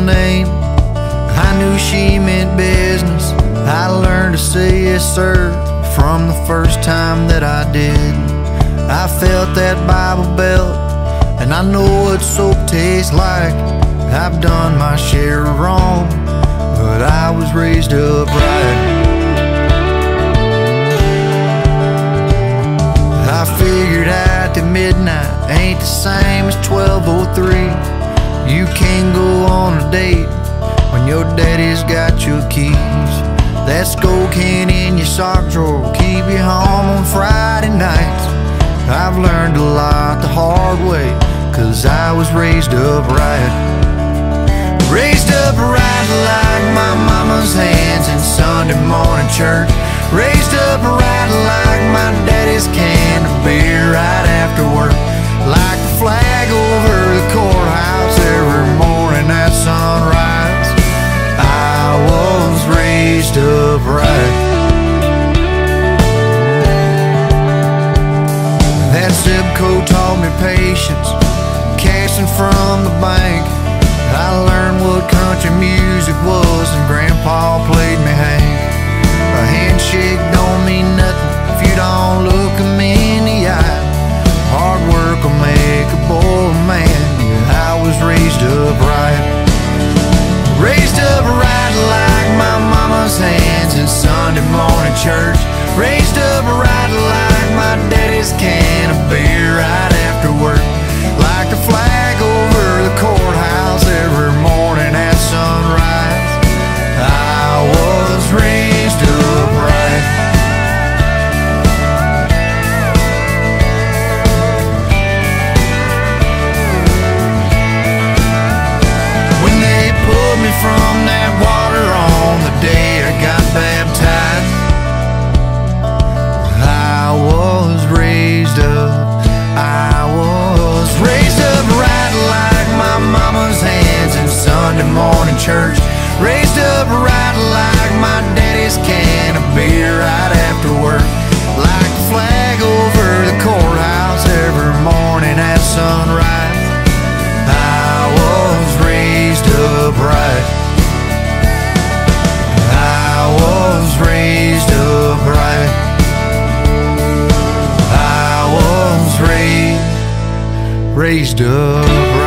name. I knew she meant business. I learned to say yes, sir, from the first time that I did. I felt that Bible belt, and I know what soap tastes like. I've done my share of wrong, but I was raised upright. I figured out that midnight ain't the same as 1203. You can't go on a date when your daddy's got your keys. That Skoal can in your sock drawer will keep you home on Friday nights. I've learned a lot the hard way, cause I was raised upright. Raised upright like my mama's hands in Sunday morning church. Raised upright like my daddy's can of beer right after work. Zebco taught me patience, cashing from the bank. I learned what country music was, and Grandpa played me Hank. A handshake don't mean nothing if you don't look 'em in the eye. Hard work will make a boy a man. I was raised upright. Raised upright like my mama's hands in Sunday morning church. Raised up right like my daddy's can of beer right after work. Like the flag over the courthouse every morning at sunrise. I was raised upright. I was raised upright. I was raised, raised up.